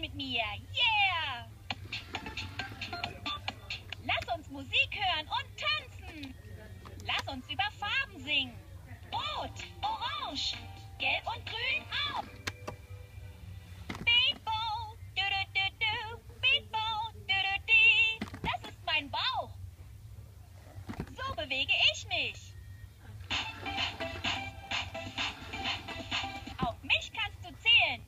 mit mir. Yeah! Lass uns Musik hören und tanzen. Lass uns über Farben singen. Rot, orange, gelb und grün auch. Du du du du, Beatbo, du du di. Das ist mein Bauch. So bewege ich mich.